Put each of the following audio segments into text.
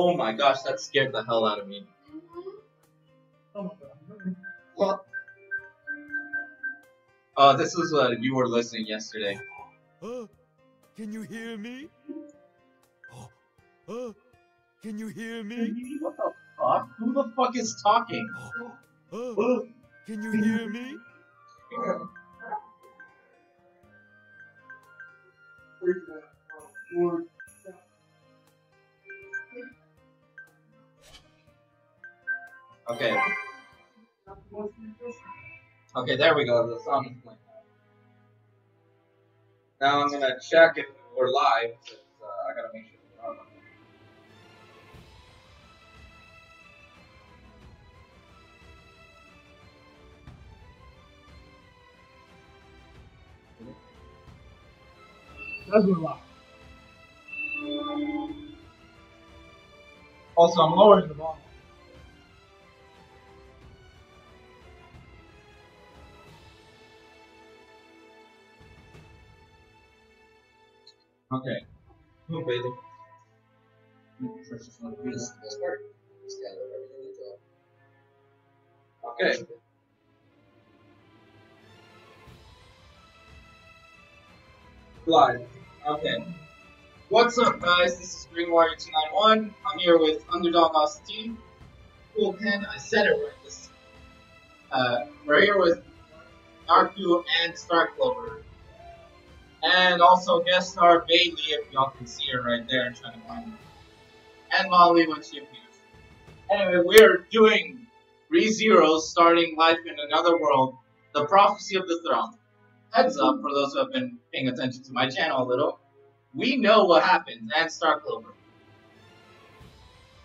Oh my gosh, that scared the hell out of me. Oh my god. Well, uh, this is what you were listening yesterday. Uh, can you hear me? Oh, uh, can you hear me? What the fuck? Who the fuck is talking? Oh, can you hear me? Okay, there we go. The song is playing. Now I'm gonna check if we're live. Since, uh, I gotta make sure we are live. That's a lot. Also, I'm lowering the volume. Okay. Oh, baby. Okay. Live. Okay. What's up, guys? This is Green Warrior 291. I'm here with Underdog Austin. KoolKen. I said it right this uh, We're here with Narku and Starclover. And also guest star Bailey, if y'all can see her right there, trying to find her. And Molly when she appears. Anyway, we're doing ReZeros starting Life in Another World, The Prophecy of the Throne. Heads up for those who have been paying attention to my channel a little. We know what happens, and Starclover.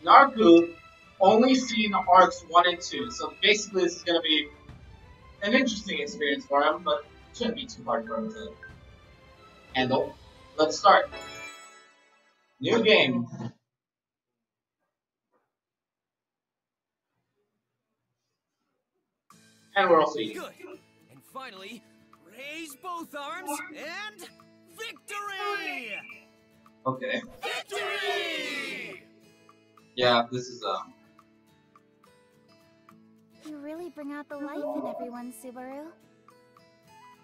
Narku only seen arcs 1 and 2, so basically this is going to be an interesting experience for him, but shouldn't be too hard for him to handle. Let's start. New game. And we're all eating. Good. And finally, raise both arms and victory! Okay. Victory! Yeah, this is um. You really bring out the life in everyone, Subaru.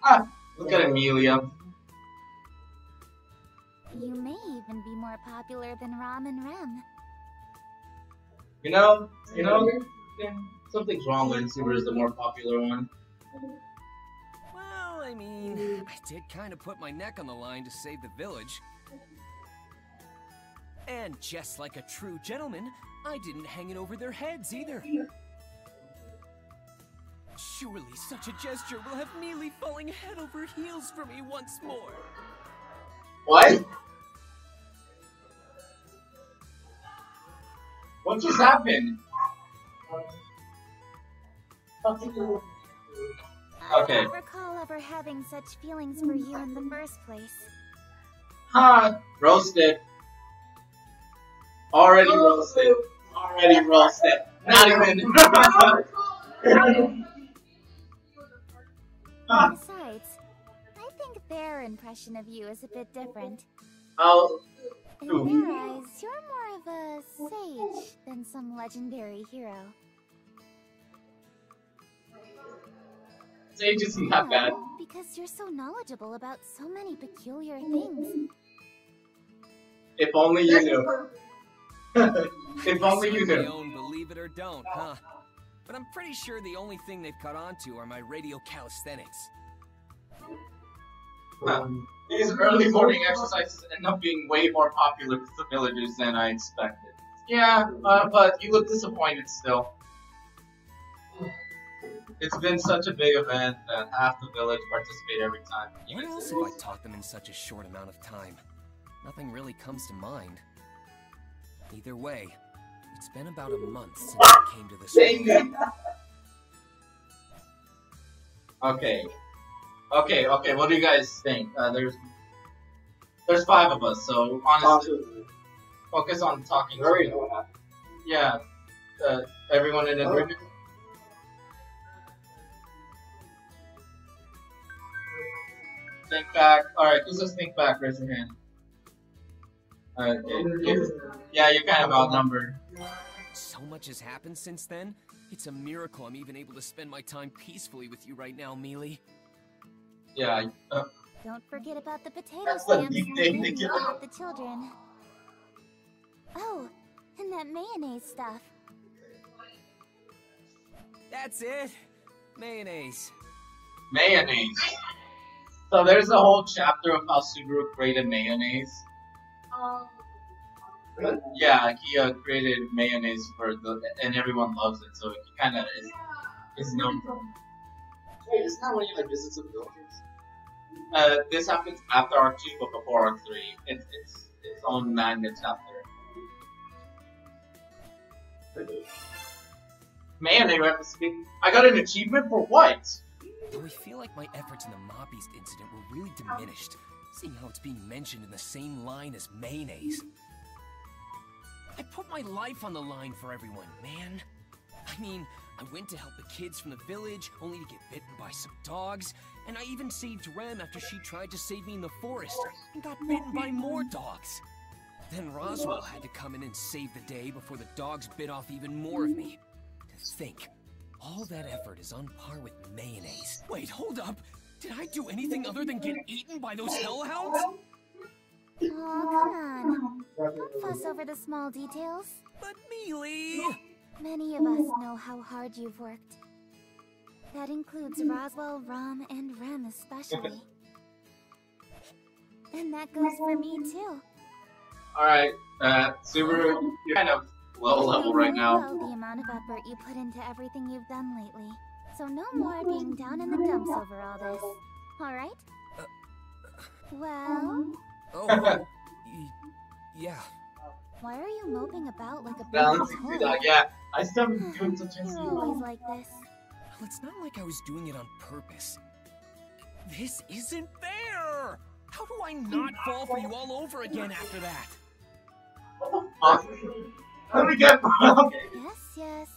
Ah, look at Emilia. You may even be more popular than Ram and Rem. You know, you know, yeah, something's wrong when Subaru is the more popular one. Well, I mean, I did kind of put my neck on the line to save the village. And just like a true gentleman, I didn't hang it over their heads either. Surely such a gesture will have Mealy falling head over heels for me once more. What? What just happened? Okay. I don't recall ever having such feelings for you in the first place. Ha! Roasted. Already roasted. Already roasted. Not even. Besides, their impression of you is a bit different. Oh, In their eyes, you're more of a sage than some legendary hero. Sage isn't that bad. Because you're so knowledgeable about so many peculiar things. If only you knew. if only you Say knew. my own believe it or don't, huh? But I'm pretty sure the only thing they've caught on to are my radio calisthenics. Huh. These early morning exercises end up being way more popular with the villagers than I expected. Yeah, uh, but you look disappointed still. It's been such a big event that half the village participate every time. What else have I taught them in such a short amount of time? Nothing really comes to mind. Either way, it's been about a month since I came to this Dang world. Okay. Okay, okay, what do you guys think? Uh, there's there's five of us, so honestly, focus on talking. Yeah, uh, everyone in agreement? Think back. Alright, who says think back? Raise your hand. Uh, it- it- yeah, you're kind of outnumbered. So much has happened since then. It's a miracle I'm even able to spend my time peacefully with you right now, Mealy. Yeah. Uh, Don't forget about the potato stamps nickname and they you give help the children. Oh, and that mayonnaise stuff. That's it. Mayonnaise. mayonnaise. So there's a whole chapter of how Subaru created mayonnaise. Yeah, he uh, created mayonnaise for the, and everyone loves it. So he kind of is, is known for. Wait, isn't that when he like visits the villagers? Uh, this happens after Arc Two, but before Arc Three. It's it's its own manga chapter. Man, they have to speak. I got an achievement for what? Though I feel like my efforts in the Mob Beast incident were really diminished, seeing how it's being mentioned in the same line as mayonnaise. I put my life on the line for everyone, man. I mean, I went to help the kids from the village, only to get bitten by some dogs, and I even saved Rem after she tried to save me in the forest, and got bitten by more dogs. Then Roswaal had to come in and save the day before the dogs bit off even more of me. To think, all that effort is on par with mayonnaise. Wait, hold up! Did I do anything other than get eaten by those hellhounds? Oh, come on. Don't fuss over the small details. But Mealy! Many of us know how hard you've worked. That includes Roswaal, Ram, and Rem especially. And that goes for me too. Alright, uh, Subaru, you're kind of low level right now. Well, the amount of effort you put into everything you've done lately. So no more being down in the dumps over all this. Alright? Uh, Well, Oh, yeah. Why are you moping about like a big Balancing toy? dog, yeah. I still hmm, haven't doing such a You're always like this. Well, it's not like I was doing it on purpose. This isn't fair! How do I not fall for you all over again after that? Let me get. Okay. Yes, yes.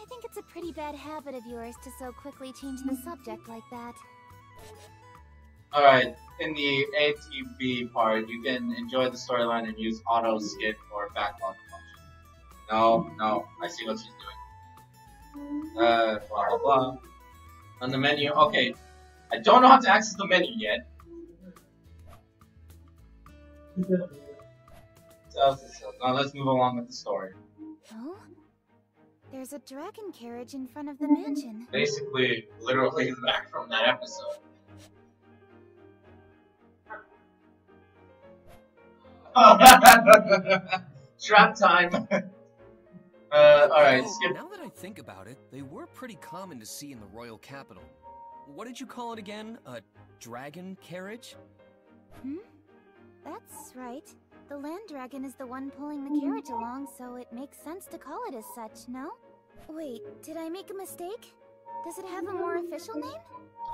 I think it's a pretty bad habit of yours to so quickly change the subject like that. Alright, in the ATB part, you can enjoy the storyline and use auto skip or backlog function. No, no, I see what she's doing. Uh, blah blah blah. On the menu, okay. I don't know how to access the menu yet. So, so, now let's move along with the story. Oh? There's a dragon carriage in front of the mansion. Basically, literally back from that episode. Trap time. uh, alright, Oh, skip. Now that I think about it, they were pretty common to see in the royal capital. What did you call it again? A dragon carriage? Hmm? That's right. The land dragon is the one pulling the carriage along, so it makes sense to call it as such, no? Wait, did I make a mistake? Does it have a more official name?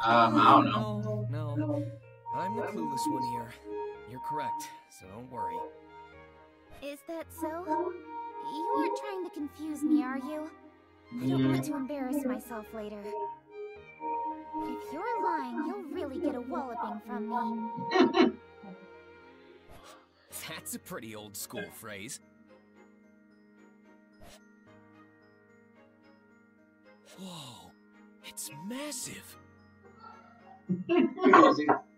Um, I don't know. No, no. I'm the clueless one here. You're correct, so don't worry. Is that so? You aren't trying to confuse me, are you? I don't want to embarrass myself later. If you're lying, you'll really get a walloping from me. That's a pretty old school phrase. Whoa, it's massive.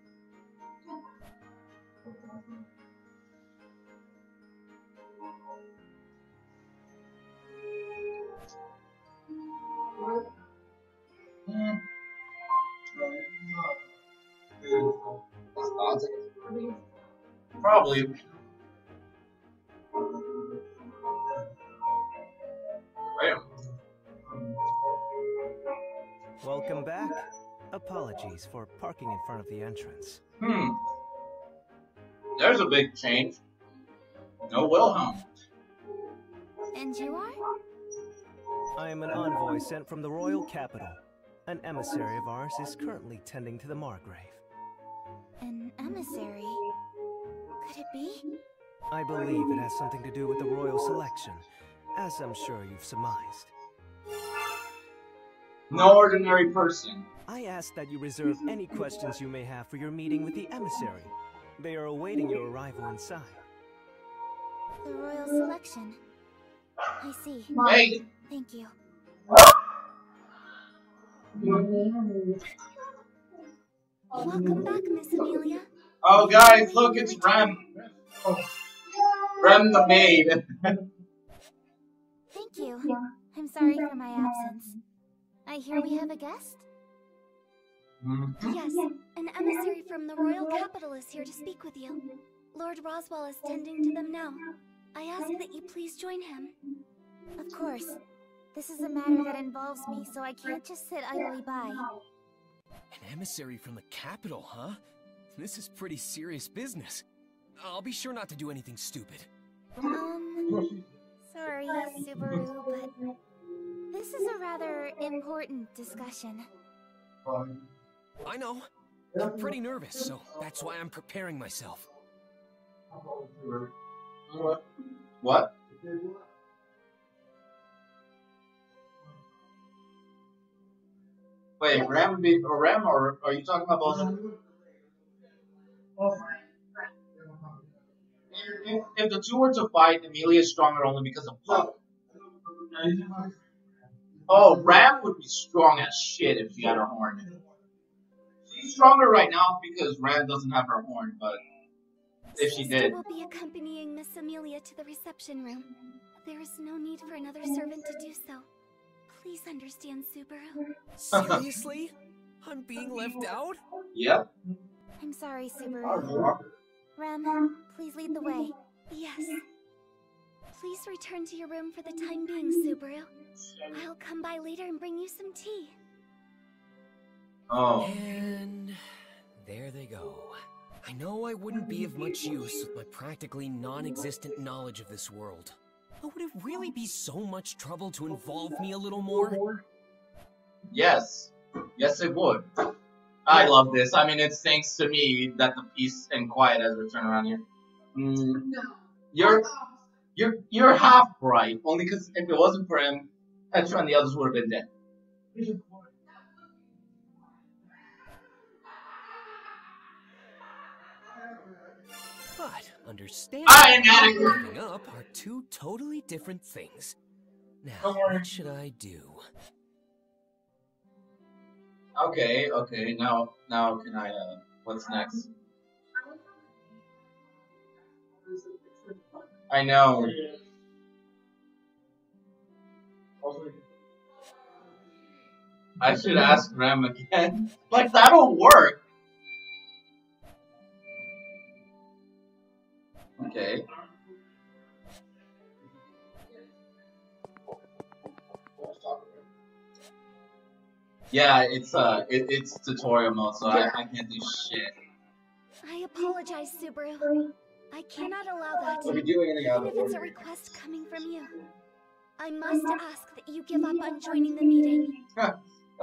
Probably. Welcome back. Apologies for parking in front of the entrance. Hmm. There's a big change. No Wilhelm. And you are? I am an envoy sent from the royal capital. An emissary of ours is currently tending to the Margrave. An emissary? Could it be? I believe it has something to do with the royal selection, as I'm sure you've surmised. No ordinary person. I ask that you reserve any questions you may have for your meeting with the emissary. They are awaiting your arrival inside. The royal selection. I see. Hey, Thank you. Welcome back, Miss Emilia. oh guys, look, it's Rem. Rem the maid. Thank you. I'm sorry for my absence. I hear we have a guest? Yes, an emissary from the royal capital is here to speak with you. Lord Roswaal is tending to them now. I ask that you please join him. Of course. This is a matter that involves me, so I can't just sit idly by. An emissary from the capital, huh? This is pretty serious business. I'll be sure not to do anything stupid. Um, sorry, Subaru, but this is a rather important discussion. I know. I'm pretty nervous, so that's why I'm preparing myself. What? What? Wait, Ram be or Ram or are you talking about both? If, if the two were to fight, Emilia is stronger only because of Puck. Oh, Ram would be strong as shit if she had a horn. She's stronger right now because Ram doesn't have her horn, but if she Sister did. will be accompanying Miss Emilia to the reception room. There is no need for another servant to do so. Please understand, Subaru. Seriously? I'm being left out? Yep. I'm sorry, Subaru. Rem, please lead the way. Yes. Please return to your room for the time being, Subaru. I'll come by later and bring you some tea. Oh. And there they go. I know I wouldn't be of much use with my practically non-existent knowledge of this world. But would it really be so much trouble to involve me a little more? Yes. Yes, it would. I love this. I mean, it's thanks to me that the peace and quiet has returned around here. Mm, you're, you're, you're half right. Only because if it wasn't for him, Petra and the others would have been dead. Understanding I and giving up are two totally different things. Now, what should I do? Okay, okay. Now, now can I? Uh, what's next? I know. I should ask Rem again. Like that'll work. Okay. Yeah, it's uh, it, it's tutorial mode, so I, I can't do shit. I apologize, Subaru. I cannot allow that. Are we doing anything out Even of if it's a request coming from you. I must ask that you give up on joining the meeting.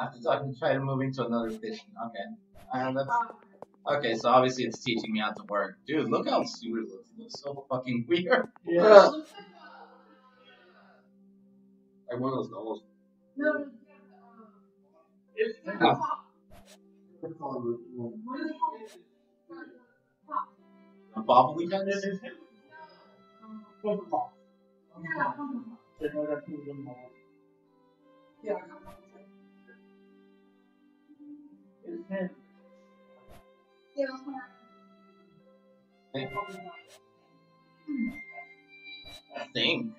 After talking, try to move into another station. Okay. Uh, that's, okay, so obviously it's teaching me how to work. Dude, look how stupid it looks. It looks so fucking weird. Yeah. Like one of those dolls. A bobbly heads? Think.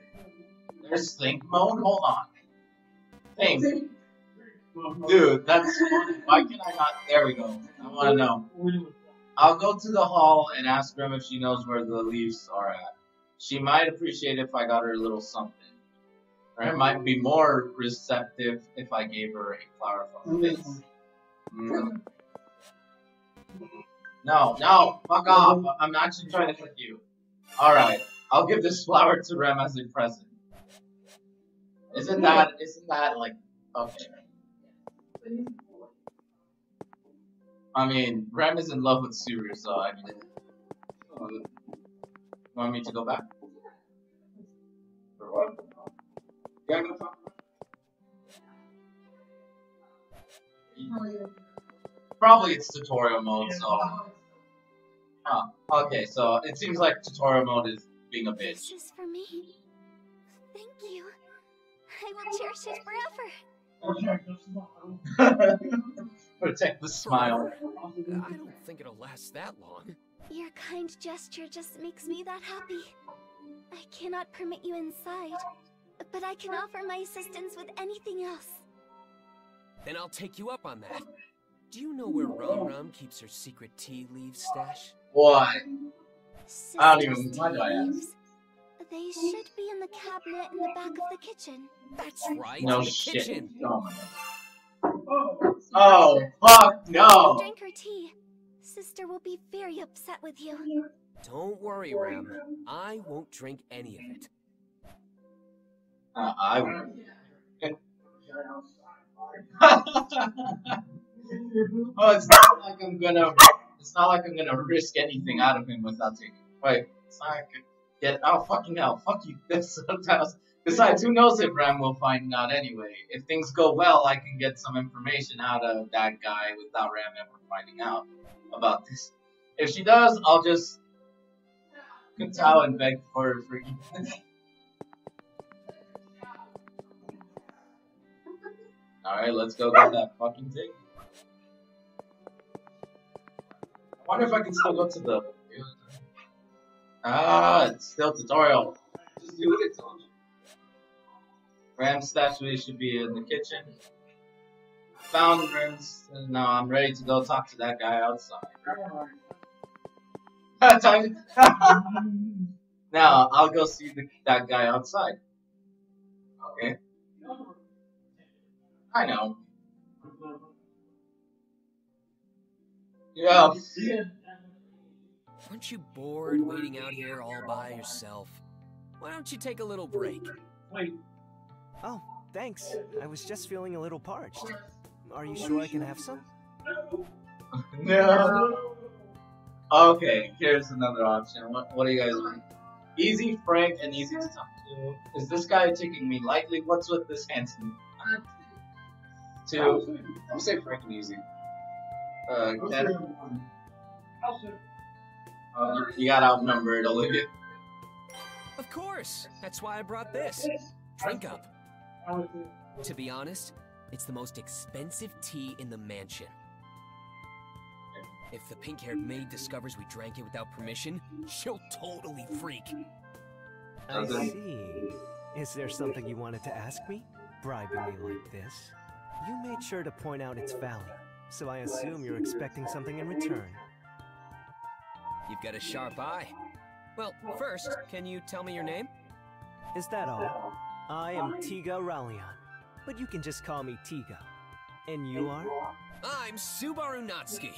There's think mode? Hold on. Think. Dude, that's. Why can I not? There we go. I want to know. I'll go to the hall and ask Grim if she knows where the leaves are at. She might appreciate if I got her a little something. Or it might be more receptive if I gave her a flower from the. Mm. No, no, fuck off. I'm actually trying to trick you. Alright, I'll give this flower to Rem as a present. Isn't that, isn't that like, okay. I mean, Rem is in love with Suru, so I mean, you want me to go back? For what? Yeah, go talk. Probably it's tutorial mode, so. Oh, okay, so it seems like tutorial mode is being a bitch. This is for me. Thank you. I will cherish it forever. Protect the smile. I don't think it'll last that long. Your kind gesture just makes me that happy. I cannot permit you inside, but I can offer my assistance with anything else. Then I'll take you up on that. Do you know where Rum Rum keeps her secret tea leaves stash? Why? I don't even- Sister's why do I ask? They should be in the cabinet in the back of the kitchen. That's right, No the shit. kitchen. Oh, oh, fuck no. Drink her tea. Sister will be very upset with you. Don't worry, Ram. I won't drink any of it. Uh, I would. Mm-hmm. oh, it's not like I'm gonna. It's not like I'm gonna risk anything out of him without taking. Wait, it's not like get. Oh fucking hell! Fuck you. Sometimes. Besides, who knows if Ram will find out anyway? If things go well, I can get some information out of that guy without Ram ever finding out about this. If she does, I'll just kowtow and beg for her forgiveness. Alright, let's go get that fucking thing. Wonder if I can still go to the. Ah, it's still tutorial. Just do what it you. Ram's statue should be in the kitchen. Found Ram's. Now I'm ready to go talk to that guy outside. Time- now I'll go see the, that guy outside. Okay. I know. Yeah. Aren't you bored waiting out here all by yourself? Why don't you take a little break? Wait. Oh, thanks. I was just feeling a little parched. Are you sure I can have some? No. Okay, here's another option. What, what do you guys want? Easy, frank, and easy to talk to. Is this guy taking me lightly? What's with this handsome? Uh, Two. I'm say frank and easy. Uh, Ken, uh, you- you got outnumbered, Olivia. Of course! That's why I brought this. Drink up. To be honest, it's the most expensive tea in the mansion. If the pink haired maid discovers we drank it without permission, she'll totally freak. I see. Is there something you wanted to ask me? Bribing me like this? You made sure to point out its value, so I assume you're expecting something in return. You've got a sharp eye. Well, first, can you tell me your name? Is that all? I am Tiga Ralion, but you can just call me Tiga. And you are? I'm Subaru Natsuki.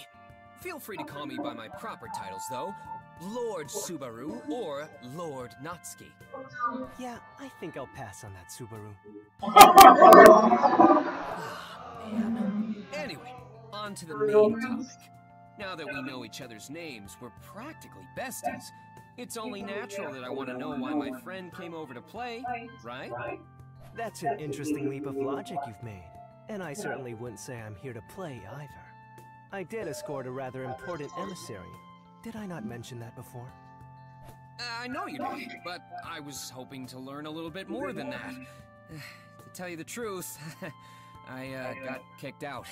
Feel free to call me by my proper titles, though Lord Subaru or Lord Natsuki. Yeah, I think I'll pass on that Subaru. Ah, anyway, on to the main topic. Now that we know each other's names, we're practically besties. It's only natural that I want to know why my friend came over to play, right? That's an interesting leap of logic you've made. And I certainly wouldn't say I'm here to play either. I did escort a rather important emissary. Did I not mention that before? I know you did, but I was hoping to learn a little bit more than that. to tell you the truth, I uh, got kicked out.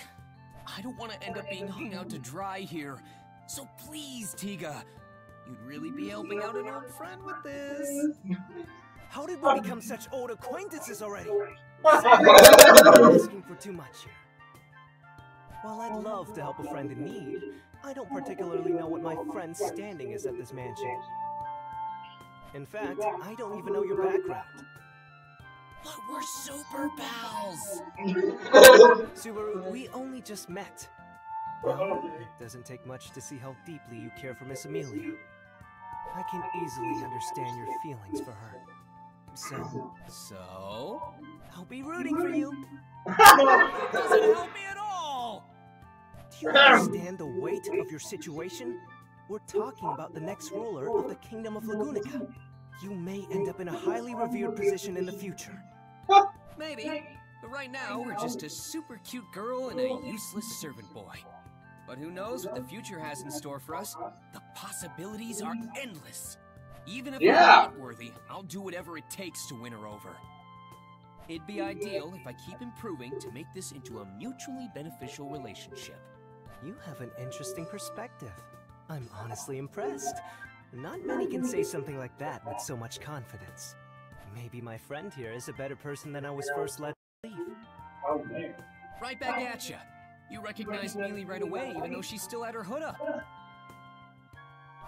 I don't want to end up being hung out to dry here. So please, Tiga, you'd really be helping out an old friend with this. How did we become such old acquaintances already? asking for too much here. While I'd love to help a friend in need, I don't particularly know what my friend's standing is at this mansion. In fact, I don't even know your background. But we're super pals. Subaru, we only just met. Well, it doesn't take much to see how deeply you care for Miss Emilia. I can easily understand your feelings for her. So, So? I'll be rooting for you. That doesn't help me at all! Do you understand the weight of your situation? We're talking about the next ruler of the Kingdom of Lugunica. You may end up in a highly revered position in the future. Maybe. But right now, we're just a super cute girl and a useless servant boy. But who knows what the future has in store for us? The possibilities are endless. Even if Yeah. I'm not worthy, I'll do whatever it takes to win her over. It'd be ideal if I keep improving to make this into a mutually beneficial relationship. You have an interesting perspective. I'm honestly impressed. Not many can say something like that with so much confidence. Maybe my friend here is a better person than I was first led to believe. Right back at ya. You recognized Mealy right away, even though she still had her hood up.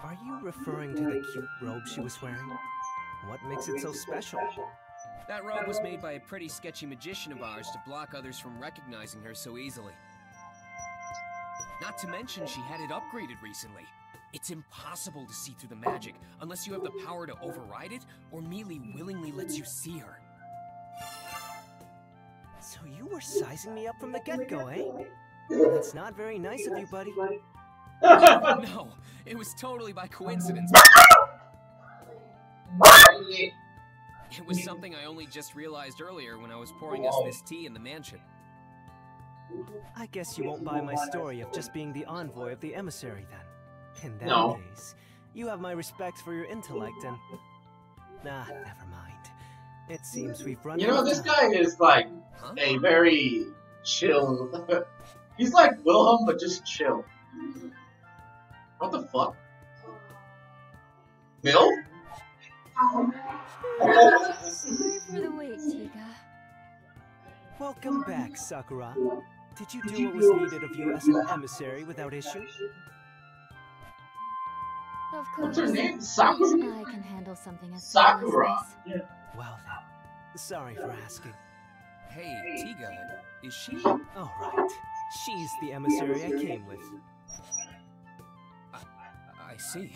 Are you referring to the cute robe she was wearing? What makes it so special? That robe was made by a pretty sketchy magician of ours to block others from recognizing her so easily. Not to mention, she had it upgraded recently. It's impossible to see through the magic unless you have the power to override it, or Mealy willingly lets you see her. So you were sizing me up from the get-go, eh? That's not very nice of you, buddy. No, it was totally by coincidence. It was something I only just realized earlier when I was pouring us this tea in the mansion. I guess you won't buy my story of just being the envoy of the emissary then. In that No. case, you have my respect for your intellect and... Nah, never mind. It seems we've run You know, this guy is like Huh? a very chill. He's like Wilhelm, but just chill. What the fuck? Bill? Sorry for the wait, Tiga. Welcome back, Sakura. Did you do what was needed of you as an emissary without issue? Of course. What's course. her name? Sakura? I can handle something as simple as Sakura. this. Well then, sorry for asking. Hey, Tiga, is she? All right, she's the emissary I came with. I see.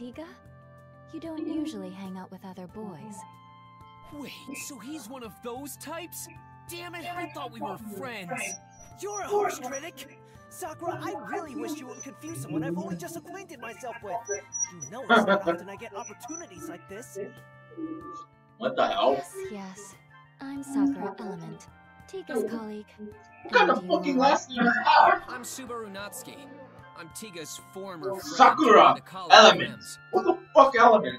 Tiga? You don't usually hang out with other boys. Wait, so he's one of those types? Damn it, I thought we were friends. You're a harsh critic! Sakura, I really wish you wouldn't confuse someone I've only just acquainted myself with. You know it's not often I get opportunities like this. What the hell? Yes, yes. I'm Sakura Element, Tiga's colleague. What kind of And you fucking last name is that? I'm Subaru Natsuki. I'm Tiga's former friend. Sakura during Element. exams. What the fuck element?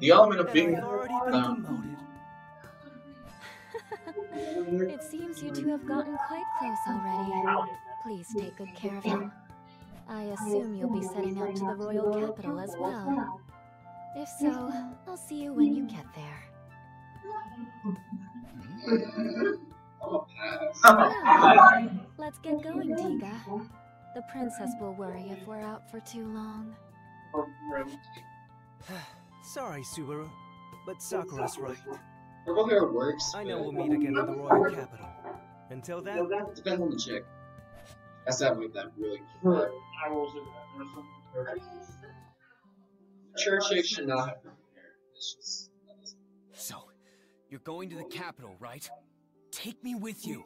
The element of being. I've already been um. It seems you two have gotten quite close already. Please take good care of him. I assume you'll be setting out to the royal capital as well. If so, I'll see you when you get there. Well, let's get going, Tiga. The princess will worry if we're out for too long. Sorry, Subaru, but Sakura's right. Or whether works. I know we'll meet again in the royal capital. Until then, Depends on the chick. Has to have like that really. Mature chick should not have long hair. It's just. So, you're going to the capital, right? Take me with you.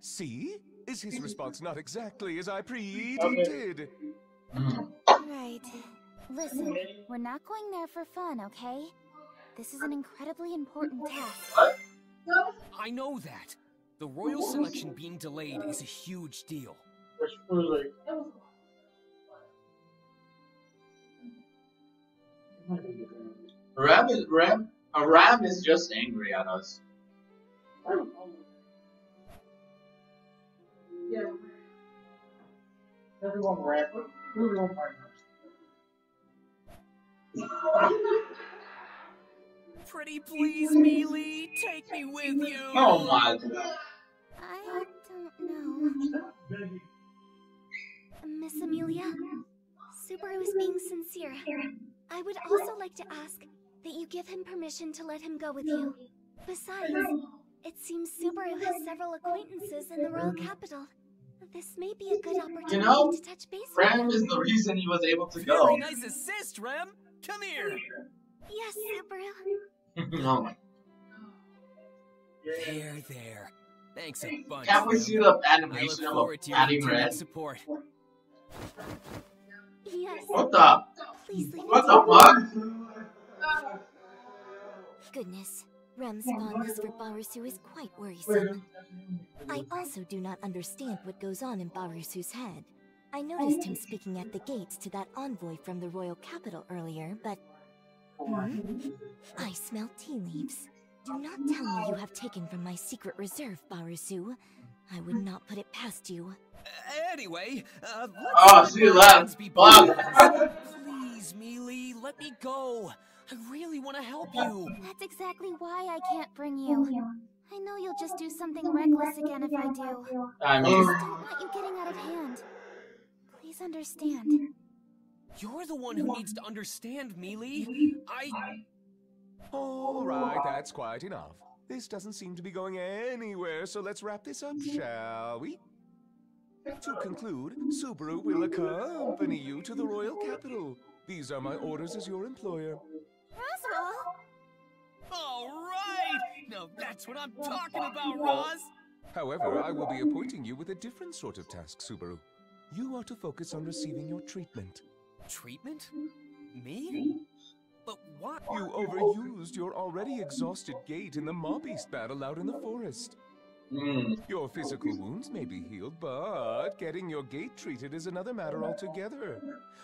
See? Is his response not exactly as I predicted? Right. Listen, we're not going there for fun, okay? This is an incredibly important task. I know that. The royal selection being delayed is a huge deal. Ram is Ram. A Ram is just angry at us. Pretty please, Mealy, take me with you. Oh my god. I don't know. Miss Emilia, Subaru is being sincere. I would also like to ask that you give him permission to let him go with you. Besides, it seems Subaru has several acquaintances in the royal capital. This may be a good opportunity know, to touch base with Rem is the reason he was able to go. Really nice assist, Rem. Come here. Yes, Subaru. oh my. There, there. Thanks a bunch. Can't we see the animation of forward a your adding continued red? support. Yes. What the? Please leave What the fuck? Goodness, Rem's fondness for Barusu is quite worrisome. I also do not understand what goes on in Barusu's head. I noticed him speaking at the gates to that envoy from the royal capital earlier, but... Hmm? I smell tea leaves. Do not tell me you have taken from my secret reserve, Barusu. I would not put it past you. Uh, anyway, uh, let's Oh, let see bygones that? be Wow. Please, Mealy, let me go. I really want to help you. That's exactly why I can't bring you. I know you'll just do something reckless again if I do. I I mean, just don't want you getting out of hand. Please understand. Mm-hmm. You're the one who needs to understand, Mealy. Mm-hmm. I. All right, that's quite enough. This doesn't seem to be going anywhere, so let's wrap this up, mm-hmm. shall we? To conclude, Subaru will accompany you to the royal capital. These are my orders as your employer. Now that's what I'm talking about, Roz! However, I will be appointing you with a different sort of task, Subaru. You are to focus on receiving your treatment. Treatment? Me? But what? You overused your already exhausted gate in the mob beast battle out in the forest. Mm, Your physical wounds may be healed, but getting your gate treated is another matter altogether.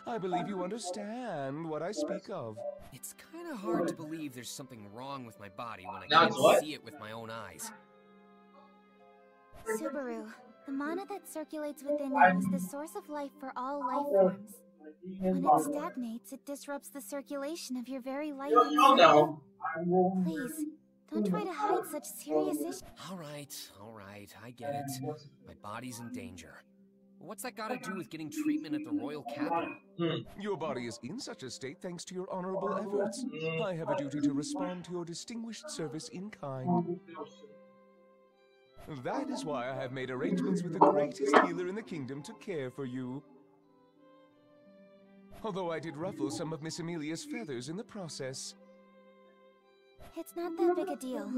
I believe you understand what I speak of. It's kind of hard to believe there's something wrong with my body when I Now can't what? see it with my own eyes. Subaru, the mana that circulates within you is the source of life for all life forms. When it stagnates, it disrupts the circulation of your very life you don't know. Please, don't try to hide such serious issues. All right, all right, I get it. My body's in danger. What's that got to do with getting treatment at the royal capital? Hmm. Your body is in such a state thanks to your honorable efforts. I have a duty to respond to your distinguished service in kind. That is why I have made arrangements with the greatest healer in the kingdom to care for you. Although I did ruffle some of Miss Emilia's feathers in the process. It's not that big a deal.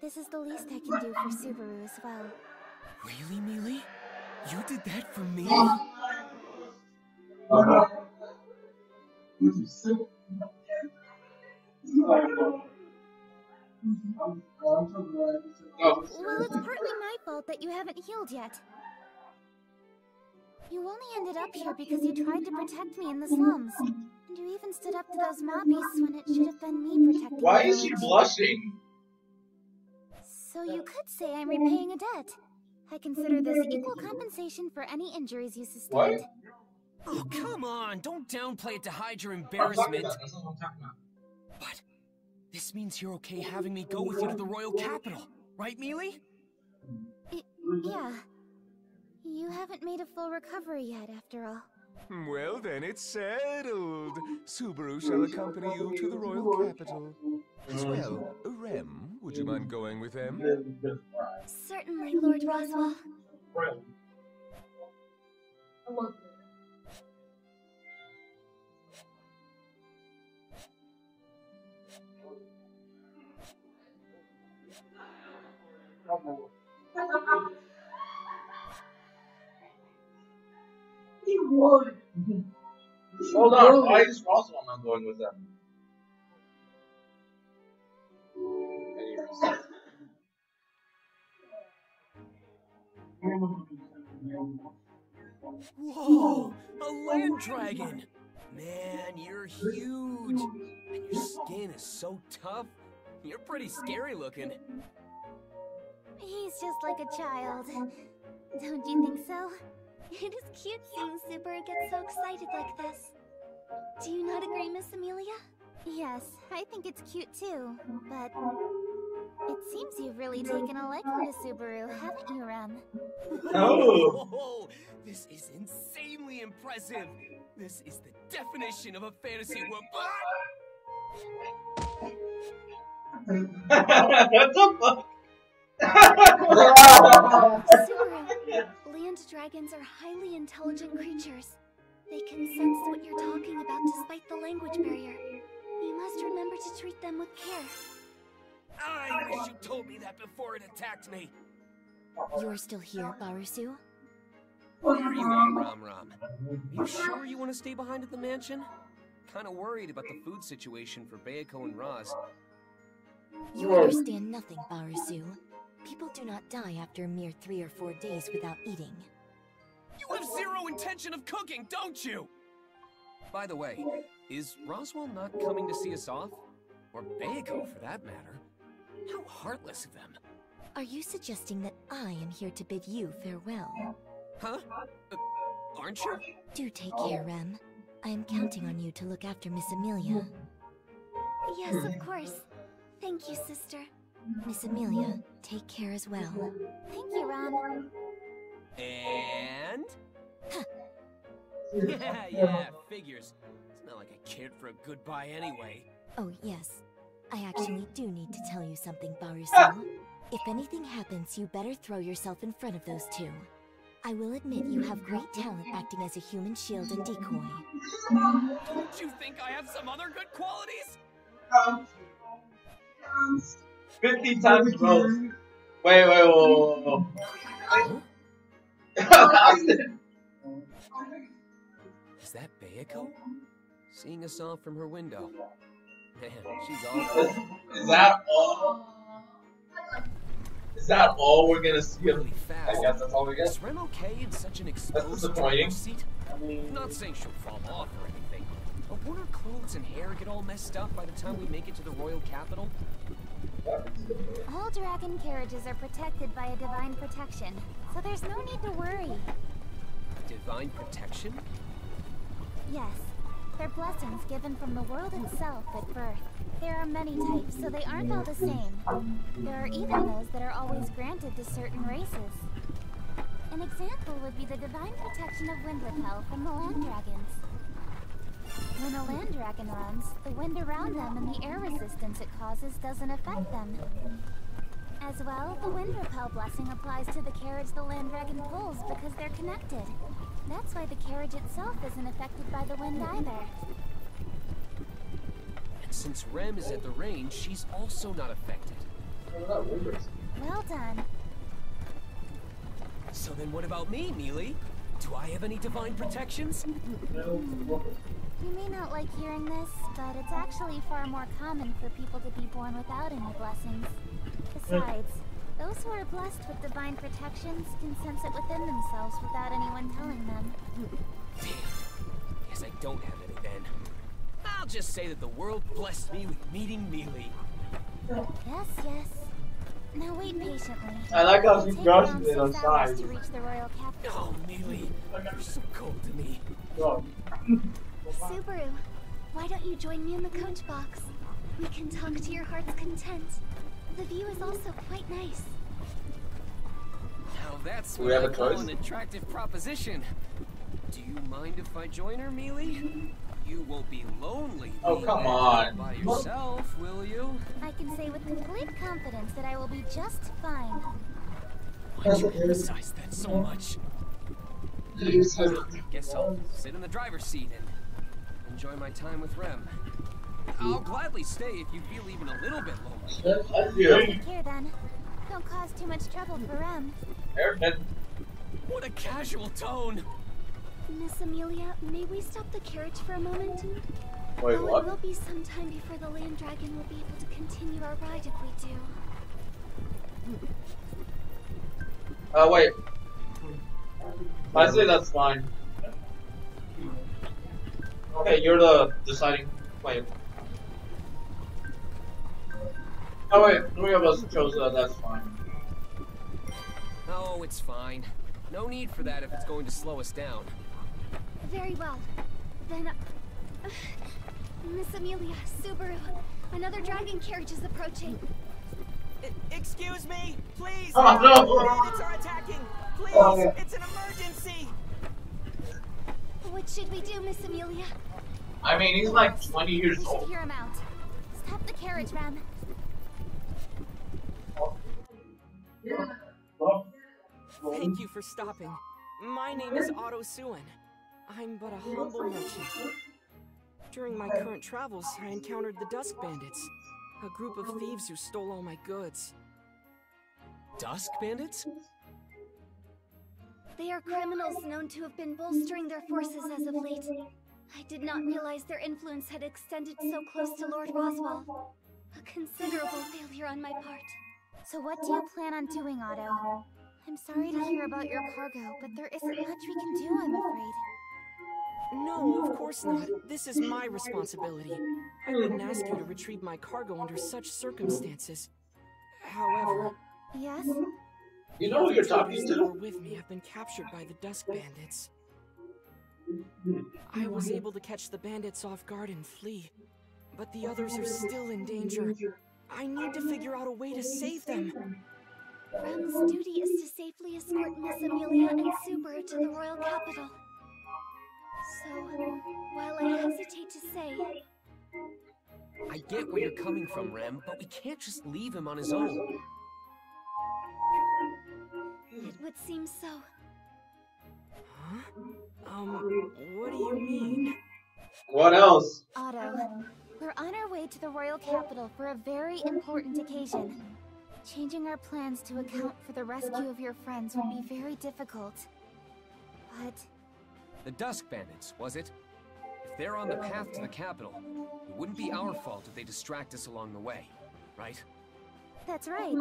This is the least I can do for Subaru as well. Really, Mealy? You did that for me? Well, it's partly my fault that you haven't healed yet. You only ended up here because you tried to protect me in the slums. And you even stood up to those mobbies when it should have been me why is she village. blushing? So you could say I'm repaying a debt. I consider this equal compensation for any injuries you sustained. What? Oh, come on! Don't downplay it to hide your embarrassment. That's not what I'm talking about. But this means you're okay having me go with you to the royal capital, right, Mealy? Yeah. You haven't made a full recovery yet, after all. Well, then it's settled. Subaru shall accompany you to the royal capital. As well, Rem, would you mind going with them? Certainly, Lord Roswaal. Hold on, why is Roswaal not going with them? Whoa! A land dragon! Man, you're huge! And your skin is so tough. You're pretty scary looking. He's just like a child. Don't you think so? It is cute seeing Subaru get so excited like this. Do you not agree, Miss Emilia? Yes, I think it's cute too, but it seems you've really taken a liking to Subaru, haven't you, Rem? Oh. Whoa, This is insanely impressive! This is the definition of a fantasy world. What the fuck? Subaru, land dragons are highly intelligent creatures. They can sense what you're talking about despite the language barrier. You must remember to treat them with care. I wish you told me that before it attacked me. You're still here, Barusu? There you are, Ram Ram. You sure you want to stay behind at the mansion? Kinda worried about the food situation for Beako and Roz. You understand nothing, Barusu. People do not die after a mere three or four days without eating. You have zero intention of cooking, don't you? By the way, is Roswaal not coming to see us off? Or Beako, for that matter? How heartless of them. Are you suggesting that I am here to bid you farewell? Huh? Uh, aren't you? Do take care, Rem. I am counting on you to look after Miss Emilia. Yes, of course. Thank you, sister. Miss Emilia, take care as well. Thank you, Ram. And? yeah, yeah, figures. It's not like a kid for a goodbye anyway. Oh, yes. I actually do need to tell you something, Barusu. Ah! If anything happens, you better throw yourself in front of those two. I will admit you have great talent acting as a human shield and decoy. Don't you think I have some other good qualities? 50 times growth. Wait, wait, wait, wait, wait. Is that Bayako? Seeing us off from her window. Man, she's all Is that all? Is that all we're gonna see of really I guess that's all we get. Is Rem okay in such an exposed disappointing. driver's seat? Not saying she'll fall off or anything, but won't her clothes and hair get all messed up by the time we make it to the royal capital? All dragon carriages are protected by a divine protection, so there's no need to worry. Divine protection? Yes, they're blessings given from the world itself at birth. There are many types, so they aren't all the same. There are even those that are always granted to certain races. An example would be the divine protection of wind repel from the land dragons. When a land dragon runs, the wind around them and the air resistance it causes doesn't affect them. As well, the wind repel blessing applies to the carriage the land dragon pulls because they're connected. That's why the carriage itself isn't affected by the wind either. And since Rem is at the range, she's also not affected. Well done. So then what about me, Mealy? Do I have any divine protections? You may not like hearing this, but it's actually far more common for people to be born without any blessings. Besides, those who are blessed with divine protections can sense it within themselves without anyone telling them. Damn. Guess I don't have any then. I'll just say that the world blessed me with meeting Mealy. Yes, yes. Now wait patiently. I like how she It'll take brushed it on six hours sides. to reach the royal capital. Oh, Mealy, you're so cold to me. Subaru, why don't you join me in the coach box? We can talk to your heart's content. The view is also quite nice. Now that's Do what we have I a call an attractive proposition. Do you mind if I join her, Mealy? You won't be lonely. Oh, come on. By yourself, will you? I can say with complete confidence that I will be just fine. Why'd you emphasize that so much? Guess I'll sit in the driver's seat and enjoy my time with Rem. I'll gladly stay if you feel even a little bit lonely. Take care then. Don't cause too much trouble for Rem. What a casual tone! Miss Emilia, may we stop the carriage for a moment? Wait, Though what? it will be some time before the land dragon will be able to continue our ride if we do. Uh, wait. I say that's fine. Okay, you're the deciding. Wait. Oh wait, three of us chose that. That's fine. Oh, it's fine. No need for that if it's going to slow us down. Very well. Then, uh, Miss Emilia, Subaru, another dragon carriage is approaching. Excuse me, please. Oh, no. Bandits are attacking. Please, Oh. it's an emergency. What should we do, Miss Emilia? I mean, he's like 20 years We old. hear him out. Stop the carriage, Rem. Thank you for stopping. My name is Otto Suwen. I'm but a humble merchant. During my current travels, I encountered the Dusk Bandits, a group of thieves who stole all my goods. Dusk bandits? They are criminals known to have been bolstering their forces as of late. I did not realize their influence had extended so close to Lord Roswaal. A considerable failure on my part. So what do you plan on doing, Otto? I'm sorry to hear about your cargo, but there isn't much we can do, I'm afraid. No, of course not. This is my responsibility. I wouldn't ask you to retrieve my cargo under such circumstances. However, Yes? You know who you're the talking traders were to? with me have been captured by the Dusk Bandits. I was able to catch the bandits off guard and flee, but the others are still in danger. I need to figure out a way to save them. Rem's duty is to safely escort Miss Emilia and Subaru to the royal capital. So, while I hesitate to say, I get where you're coming from, Rem, but we can't just leave him on his own. it would seem so. Huh? Um, what do you mean? What else? Otto, we're on our way to the royal capital for a very important occasion. Changing our plans to account for the rescue of your friends would be very difficult. But The Dusk Bandits, was it? If they're on the path to the capital, it wouldn't be our fault if they distract us along the way, right? that's right.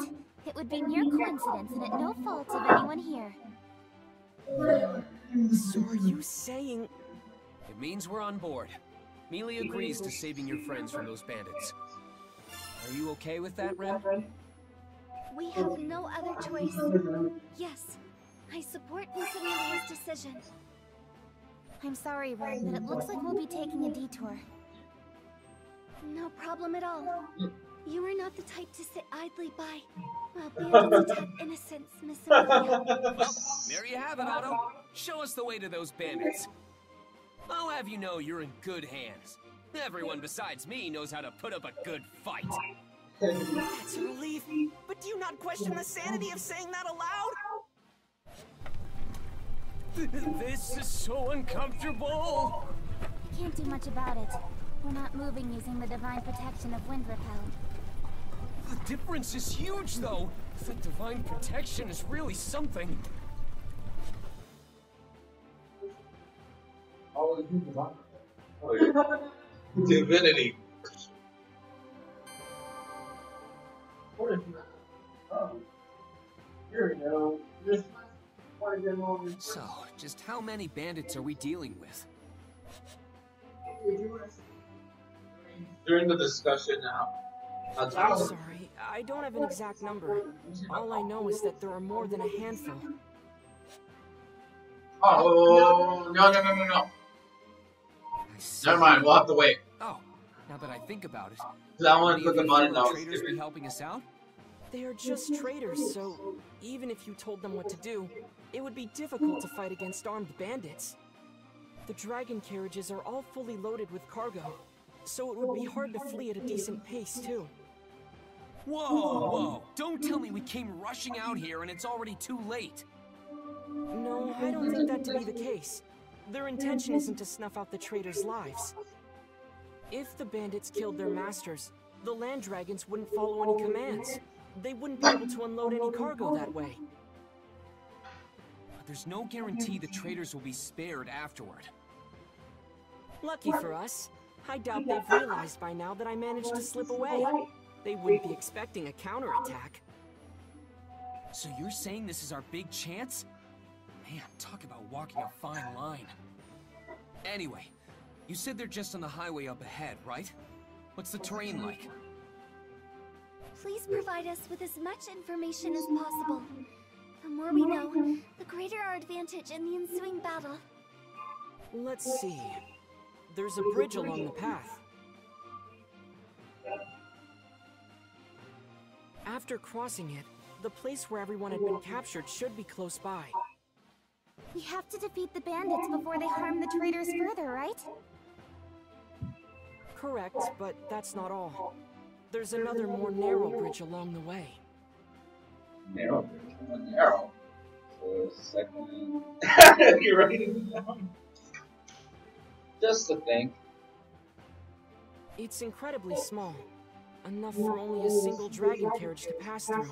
It would be mere coincidence and at no fault of anyone here. So are you saying It means we're on board. Mealy agrees to saving your friends from those bandits. Are you okay with that, Rem? We have no other choice. Yes, I support Miss Emilia's decision. I'm sorry, Rem, but it looks like we'll be taking a detour. No problem at all. You are not the type to sit idly by while bandits attack innocents, Miss Emilia. There you have it, Otto. Show us the way to those bandits. I'll have you know you're in good hands. Everyone besides me knows how to put up a good fight. that's a relief? But do you not question the sanity of saying that aloud? This is so uncomfortable. We can't do much about it. We're not moving using the divine protection of wind repel. The difference is huge, though. The divine protection is really something. Divinity. So, just how many bandits are we dealing with? During the discussion now. I'm sorry, I don't have an exact number. All I know is that there are more than a handful. Oh, no, no, no, no, no. Never mind, we'll have to wait. Oh, now that I think about it, 'Cause I want any to of click a you button that was traders be helping us out? They are just traders, so even if you told them what to do, it would be difficult to fight against armed bandits. The dragon carriages are all fully loaded with cargo, so it would be hard to flee at a decent pace, too. Whoa, whoa! Don't tell me we came rushing out here and it's already too late. No, I don't think that to be the case. Their intention isn't to snuff out the traders' lives. If the bandits killed their masters, the land dragons wouldn't follow any commands. They wouldn't be able to unload any cargo that way. But there's no guarantee the traders will be spared afterward. Lucky for us, I doubt they've realized by now that I managed to slip away. They wouldn't be expecting a counterattack. So you're saying this is our big chance? Man, talk about walking a fine line. Anyway, you said they're just on the highway up ahead, right? What's the terrain like? Please provide us with as much information as possible. The more we know, the greater our advantage in the ensuing battle. Let's see. There's a bridge along the path. After crossing it, the place where everyone had been captured should be close by. We have to defeat the bandits before they harm the traders further, right? Correct, but that's not all. There's another more narrow bridge along the way. Narrow. more Narrow. So second. You're writing it down. Just to think. It's incredibly small, enough for only a single dragon carriage to pass through.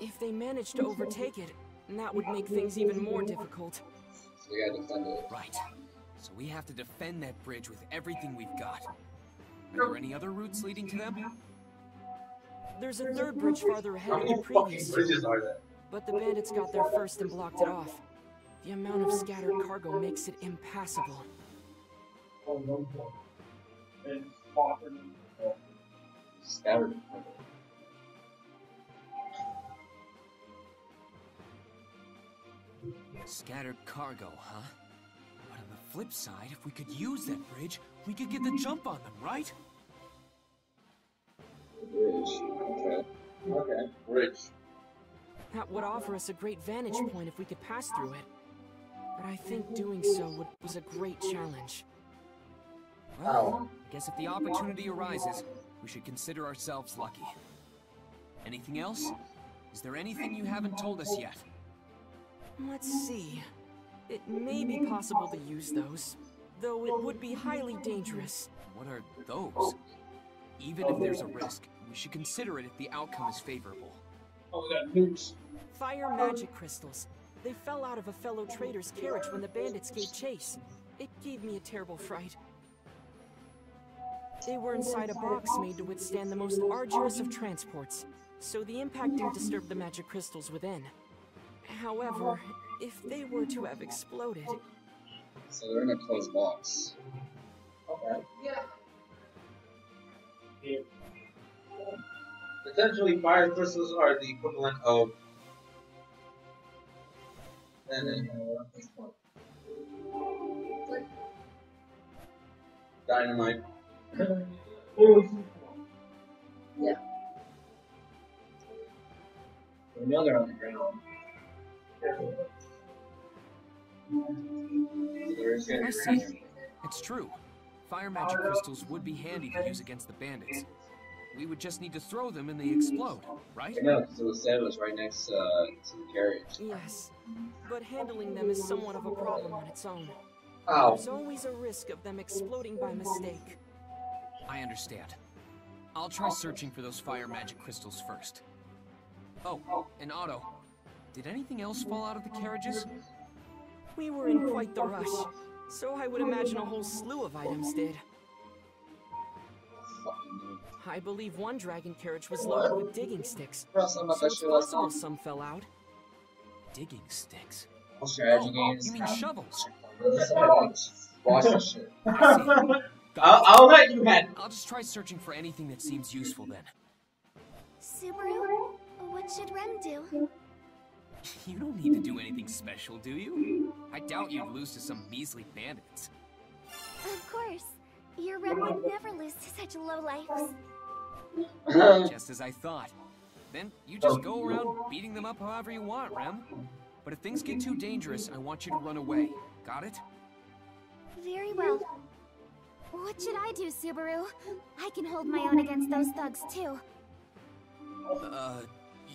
If they manage to overtake it, that would make things even more difficult. So we gotta defend it. Right. So we have to defend that bridge with everything we've got. Are there any other routes leading to them? There's a third bridge farther ahead How many the previous two, bridges are there? but the bandits got there first and blocked it off. The amount of scattered cargo makes it impassable. Scattered. Scattered cargo, huh? But on the flip side, if we could use that bridge, we could get the jump on them, right? Bridge. Okay. Okay. Bridge. That would offer us a great vantage point if we could pass through it. But I think doing so would, was a great challenge. Well, I guess if the opportunity arises, we should consider ourselves lucky. Anything else? Is there anything you haven't told us yet? Let's see. It may be possible to use those, though it would be highly dangerous. What are those? Even if there's a risk, we should consider it if the outcome is favorable. Oh, we got nukes. Fire magic crystals. They fell out of a fellow trader's carriage when the bandits gave chase. It gave me a terrible fright. They were inside a box made to withstand the most arduous of transports, so the impact didn't disturb the magic crystals within. However, if they were to have exploded, So they're in a closed box. Okay. Yeah. Potentially, fire crystals are the equivalent of. And then, uh, dynamite. Yeah. We know they're on the ground. I see. It's true. Fire magic crystals would be handy to use against the bandits. We would just need to throw them and they explode, right? No, because it was said it was right next uh, to the carriage. yes. But handling them is somewhat of a problem on its own. Ow. There's always a risk of them exploding by mistake. I understand. I'll try searching for those fire magic crystals first. Oh, and Otto, did anything else fall out of the carriages? We were in quite the rush, so I would imagine a whole slew of items did. I believe one dragon carriage was loaded with digging sticks, Bro, so it's possible some fell out. Digging sticks. All Oh, you mean shovels? Just watch. Watch this shit. I see. Got I'll. I'll let you have it. I'll just try searching for anything that seems useful then. Subaru, what should Rem do? You don't need to do anything special, do you? I doubt you'd lose to some measly bandits. Of course. Your Rem would never lose to such lowlifes. Just as I thought. Then you just go around beating them up however you want, Rem. But if things get too dangerous, I want you to run away. Got it? Very well. What should I do, Subaru? I can hold my own against those thugs, too. Uh,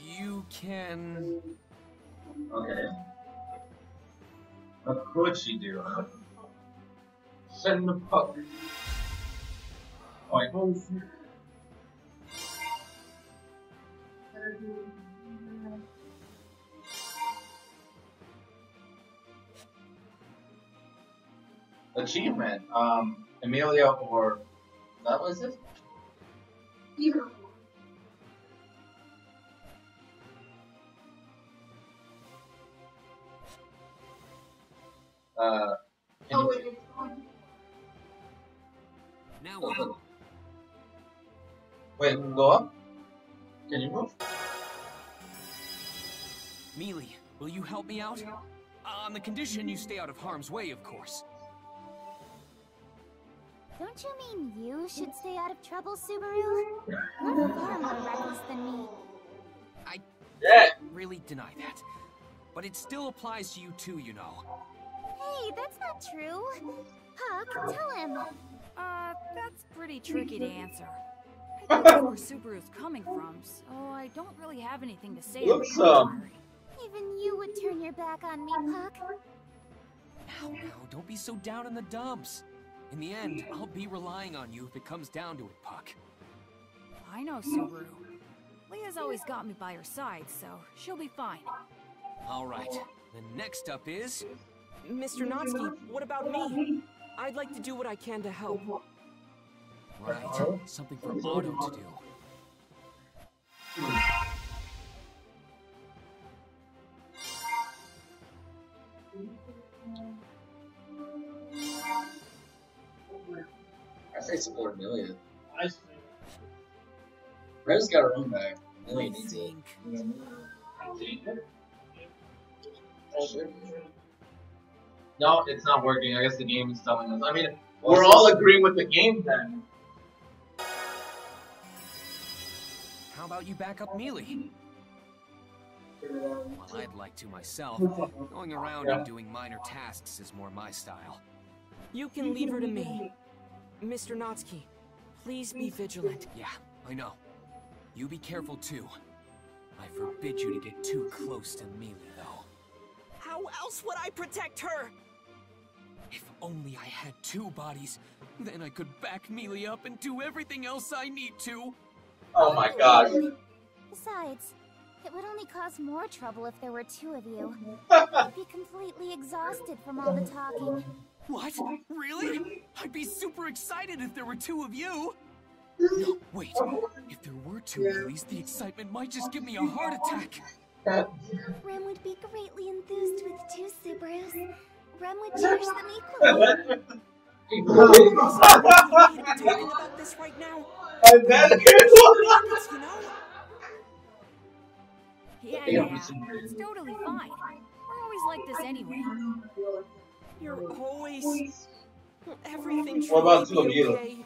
you can... Okay. What could she do? Send the puppy. Point. Achievement. Um, Emilia or that was it. Uh, can you- Now what? wait, go up. Can you move? Mealy, will you help me out? On the condition you stay out of harm's way, of course. Don't you mean you should stay out of trouble, Subaru? You're far more reckless than me. Yeah. Really deny that. But it still applies to you too, you know. Hey, that's not true. Puck, tell him. Uh, that's pretty tricky to answer. I I think I know where Subaru's coming from, so I don't really have anything to say on the Looks, um. Even you would turn your back on me, Puck. Now, now, don't be so down in the dumps. In the end, I'll be relying on you if it comes down to it, Puck. I know Subaru. Lia's always got me by her side, so she'll be fine. All right, then next up is... Mr. Natsuki, what about me? I'd like to do what I can to help. Right, something for Otto to do. I say support Emilia. I see. Red's got her own back. Emilia I needs it. think... Shit. No, it's not working. I guess the game is telling us. I mean, we're all agreeing with the game then. How about you back up Mealy? Well, I'd like to myself. Going around and doing minor tasks is more my style. You can leave her to me. Mr. Natsuki, please be vigilant. Yeah, I know. You be careful too. I forbid you to get too close to Mealy, though. How else would I protect her? If only I had two bodies, then I could back Mealy up and do everything else I need to. Oh my god. Besides, it would only cause more trouble if there were two of you. I'd be completely exhausted from all the talking. What? Really? I'd be super excited if there were two of you. No, wait. If there were two Mealys, the excitement might just give me a heart attack. Rem would be greatly enthused with two Subarus. Rem would cherish them equally. Talking about this right now? I bet. It's, you know? Yeah, Yeah, yeah, it's totally fine. We're always like this anyway. You're always. Everything What about two of you? okay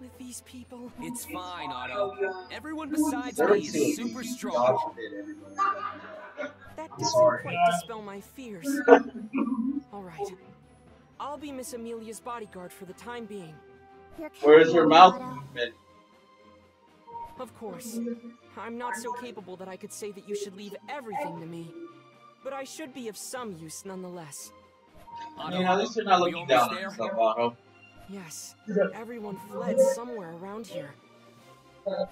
with these people. It's fine, Otto. Everyone besides me is super strong. God. That doesn't Sorry. quite dispel my fears. Alright. I'll be Miss Emilia's bodyguard for the time being. Where's your capable, mouth movement? Of course. I'm not so capable that I could say that you should leave everything to me. But I should be of some use nonetheless. I mean, at least you're not we looking down there? on yourself, Otto. Yes, everyone fled somewhere around here.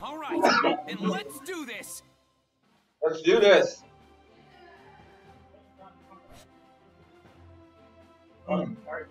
All right, then let's do this. Let's do this. All right.